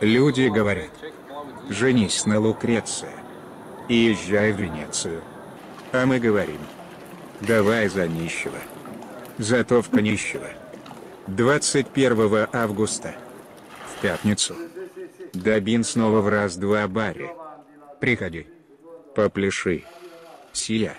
Люди говорят, женись на Лукреции и езжай в Венецию. А мы говорим, давай за нищего. Затовка нищего. 21 августа. В пятницу. Добин снова в раз-два баре. Приходи. Попляши. Сия.